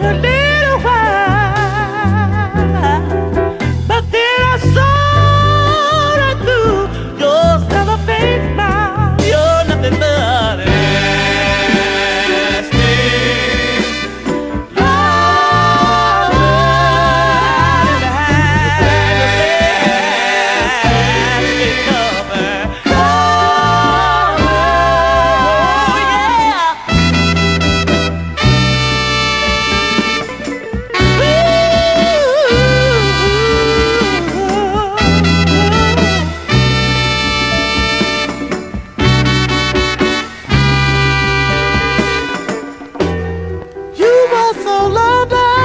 over so low down.